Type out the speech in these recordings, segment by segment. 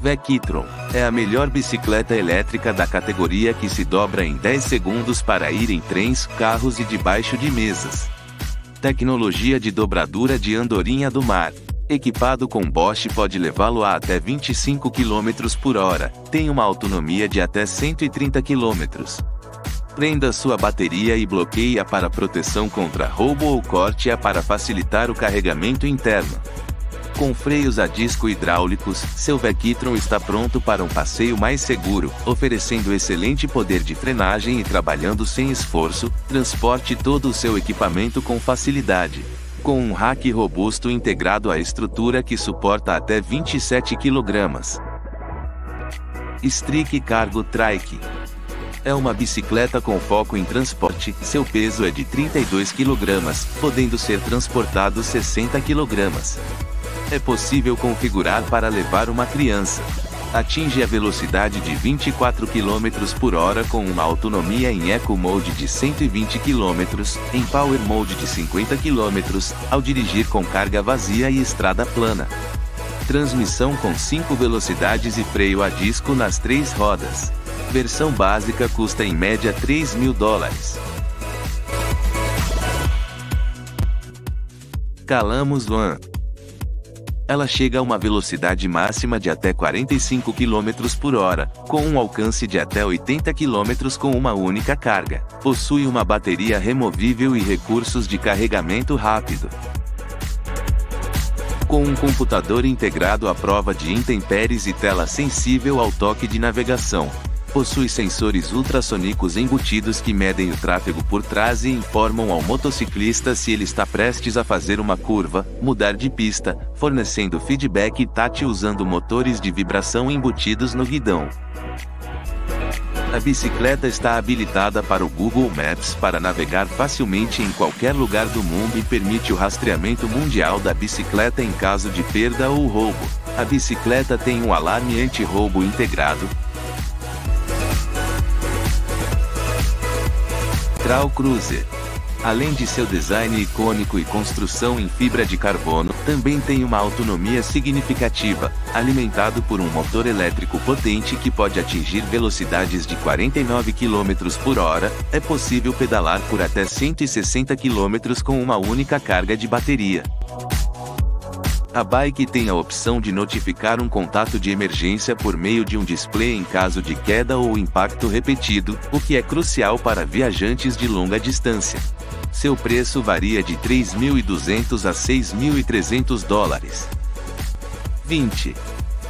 Vectron é a melhor bicicleta elétrica da categoria que se dobra em 10 segundos para ir em trens, carros e debaixo de mesas. Tecnologia de dobradura de andorinha do mar. Equipado com Bosch pode levá-lo a até 25 km por hora, tem uma autonomia de até 130 km. Prenda sua bateria e bloqueie-a para proteção contra roubo ou corte-a para facilitar o carregamento interno. Com freios a disco hidráulicos, seu Vectron está pronto para um passeio mais seguro, oferecendo excelente poder de frenagem e trabalhando sem esforço, transporte todo o seu equipamento com facilidade. Com um rack robusto integrado à estrutura que suporta até 27 kg. Streak Cargo Trike é uma bicicleta com foco em transporte, seu peso é de 32 kg, podendo ser transportado 60 kg. É possível configurar para levar uma criança. Atinge a velocidade de 24 km por hora com uma autonomia em Eco Mode de 120 km, em Power Mode de 50 km, ao dirigir com carga vazia e estrada plana. Transmissão com 5 velocidades e freio a disco nas três rodas. Versão básica custa em média 3 mil dólares. Calamos One ela chega a uma velocidade máxima de até 45 km por hora, com um alcance de até 80 km com uma única carga. Possui uma bateria removível e recursos de carregamento rápido. Com um computador integrado à prova de intempéries e tela sensível ao toque de navegação, possui sensores ultrassônicos embutidos que medem o tráfego por trás e informam ao motociclista se ele está prestes a fazer uma curva, mudar de pista, fornecendo feedback tátil usando motores de vibração embutidos no guidão. A bicicleta está habilitada para o Google Maps para navegar facilmente em qualquer lugar do mundo e permite o rastreamento mundial da bicicleta em caso de perda ou roubo. A bicicleta tem um alarme anti-roubo integrado, Central Cruiser. Além de seu design icônico e construção em fibra de carbono, também tem uma autonomia significativa, alimentado por um motor elétrico potente que pode atingir velocidades de 49 km por hora, é possível pedalar por até 160 km com uma única carga de bateria. A bike tem a opção de notificar um contato de emergência por meio de um display em caso de queda ou impacto repetido, o que é crucial para viajantes de longa distância. Seu preço varia de 3.200 a 6.300 dólares. 20.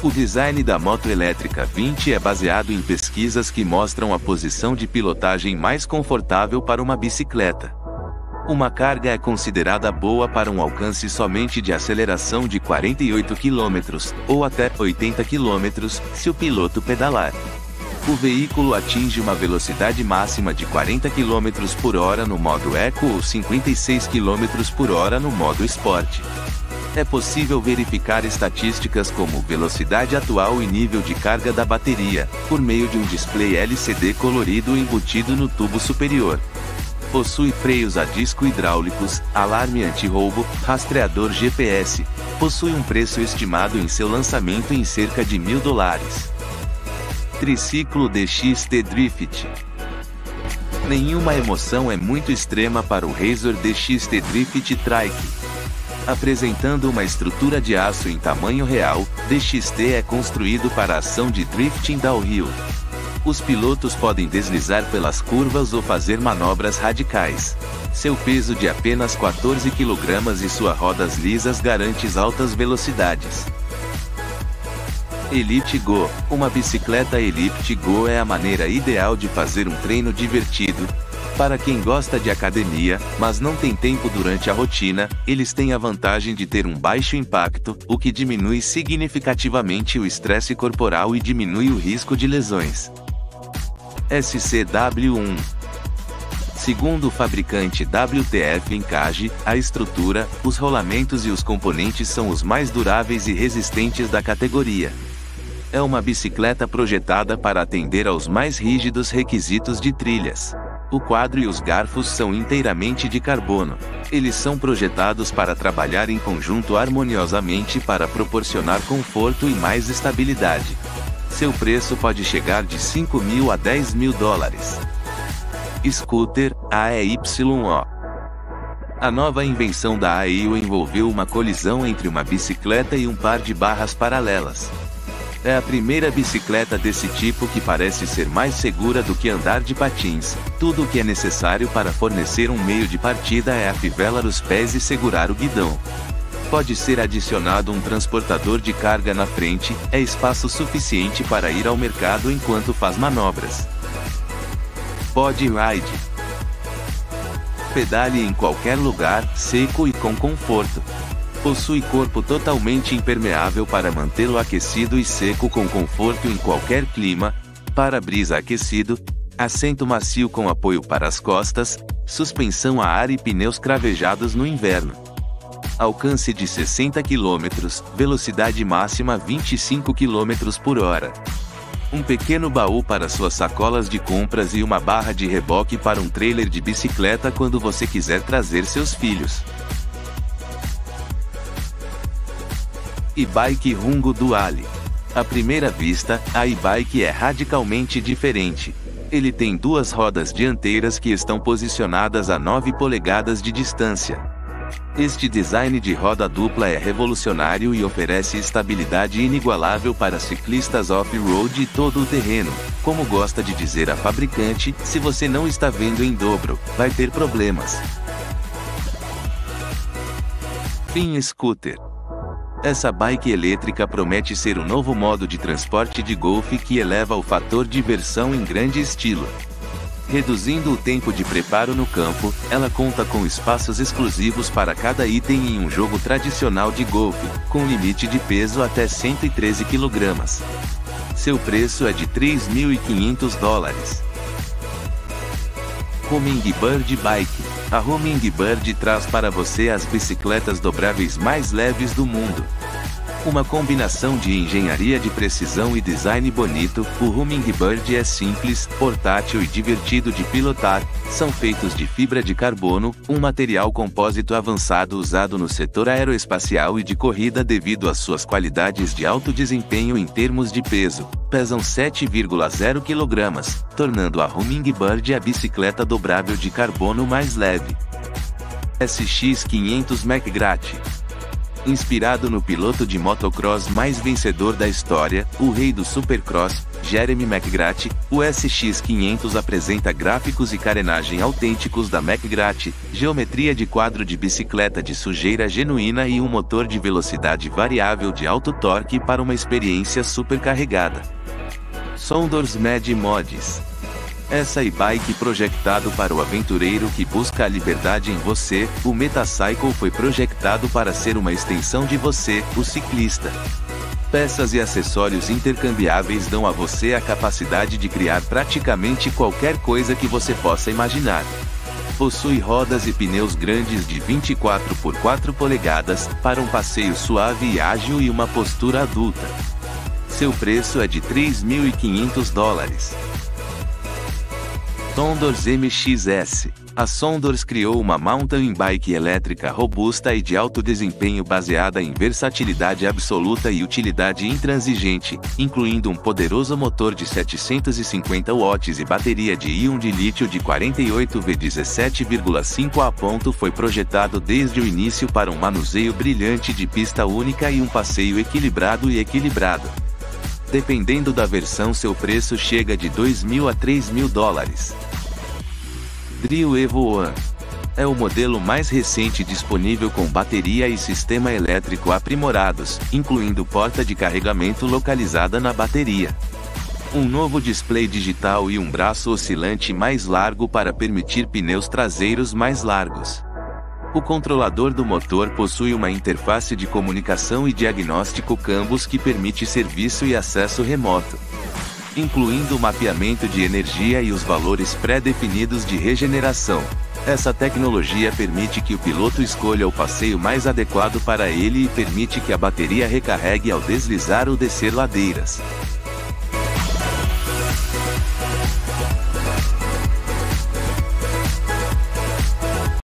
O design da moto elétrica 20 é baseado em pesquisas que mostram a posição de pilotagem mais confortável para uma bicicleta. Uma carga é considerada boa para um alcance somente de aceleração de 48 km, ou até 80 km, se o piloto pedalar. O veículo atinge uma velocidade máxima de 40 km por hora no modo Eco ou 56 km por hora no modo Sport. É possível verificar estatísticas como velocidade atual e nível de carga da bateria, por meio de um display LCD colorido embutido no tubo superior. Possui freios a disco hidráulicos, alarme anti-roubo, rastreador GPS. Possui um preço estimado em seu lançamento em cerca de mil dólares. Triciclo DXT Drift Nenhuma emoção é muito extrema para o Razor DXT Drift Trike. Apresentando uma estrutura de aço em tamanho real, DXT é construído para a ação de drifting downhill. Os pilotos podem deslizar pelas curvas ou fazer manobras radicais. Seu peso de apenas 14 kg e suas rodas lisas garante altas velocidades. Elite Go Uma bicicleta Elite Go é a maneira ideal de fazer um treino divertido. Para quem gosta de academia, mas não tem tempo durante a rotina, eles têm a vantagem de ter um baixo impacto, o que diminui significativamente o estresse corporal e diminui o risco de lesões. SCW1. Segundo o fabricante WTF Encage, a estrutura, os rolamentos e os componentes são os mais duráveis e resistentes da categoria. É uma bicicleta projetada para atender aos mais rígidos requisitos de trilhas. O quadro e os garfos são inteiramente de carbono. Eles são projetados para trabalhar em conjunto harmoniosamente para proporcionar conforto e mais estabilidade. Seu preço pode chegar de 5 mil a 10 mil dólares. Scooter AEYO a nova invenção da AEO envolveu uma colisão entre uma bicicleta e um par de barras paralelas. É a primeira bicicleta desse tipo que parece ser mais segura do que andar de patins. Tudo o que é necessário para fornecer um meio de partida é afivelar os pés e segurar o guidão. Pode ser adicionado um transportador de carga na frente, é espaço suficiente para ir ao mercado enquanto faz manobras. Body Ride Pedale em qualquer lugar, seco e com conforto. Possui corpo totalmente impermeável para mantê-lo aquecido e seco com conforto em qualquer clima, para-brisa aquecido, assento macio com apoio para as costas, suspensão a ar e pneus cravejados no inverno. Alcance de 60 km, velocidade máxima 25 km por hora. Um pequeno baú para suas sacolas de compras e uma barra de reboque para um trailer de bicicleta quando você quiser trazer seus filhos. e-bike Rungo Duale. À primeira vista, a e-bike é radicalmente diferente. Ele tem duas rodas dianteiras que estão posicionadas a 9 polegadas de distância. Este design de roda dupla é revolucionário e oferece estabilidade inigualável para ciclistas off-road e todo o terreno. Como gosta de dizer a fabricante, se você não está vendo em dobro, vai ter problemas. Fim Scooter essa bike elétrica promete ser o novo modo de transporte de golfe que eleva o fator diversão em grande estilo. Reduzindo o tempo de preparo no campo, ela conta com espaços exclusivos para cada item em um jogo tradicional de golfe, com limite de peso até 113 kg. Seu preço é de 3.500 dólares. Hummingbird Bike a Hummingbird traz para você as bicicletas dobráveis mais leves do mundo. Uma combinação de engenharia de precisão e design bonito, o Hummingbird é simples, portátil e divertido de pilotar. São feitos de fibra de carbono, um material compósito avançado usado no setor aeroespacial e de corrida devido às suas qualidades de alto desempenho em termos de peso. Pesam 7,0 kg, tornando a Hummingbird a bicicleta dobrável de carbono mais leve. SX500 McGrath Inspirado no piloto de motocross mais vencedor da história, o rei do supercross, Jeremy McGrath, o SX500 apresenta gráficos e carenagem autênticos da McGrath, geometria de quadro de bicicleta de sujeira genuína e um motor de velocidade variável de alto torque para uma experiência supercarregada. Sondors Med Mods essa e-bike projetado para o aventureiro que busca a liberdade em você, o Metacycle foi projetado para ser uma extensão de você, o ciclista. Peças e acessórios intercambiáveis dão a você a capacidade de criar praticamente qualquer coisa que você possa imaginar. Possui rodas e pneus grandes de 24 por 4 polegadas, para um passeio suave e ágil e uma postura adulta. Seu preço é de 3.500 dólares. Sondors MXS. A Sondors criou uma mountain bike elétrica robusta e de alto desempenho baseada em versatilidade absoluta e utilidade intransigente, incluindo um poderoso motor de 750 watts e bateria de íon de lítio de 48 V 17,5 A. Foi projetado desde o início para um manuseio brilhante de pista única e um passeio equilibrado e equilibrado. Dependendo da versão seu preço chega de 2 mil a 3 mil dólares. Drill Evo One é o modelo mais recente disponível com bateria e sistema elétrico aprimorados, incluindo porta de carregamento localizada na bateria. Um novo display digital e um braço oscilante mais largo para permitir pneus traseiros mais largos. O controlador do motor possui uma interface de comunicação e diagnóstico Cambus que permite serviço e acesso remoto, incluindo o mapeamento de energia e os valores pré-definidos de regeneração. Essa tecnologia permite que o piloto escolha o passeio mais adequado para ele e permite que a bateria recarregue ao deslizar ou descer ladeiras.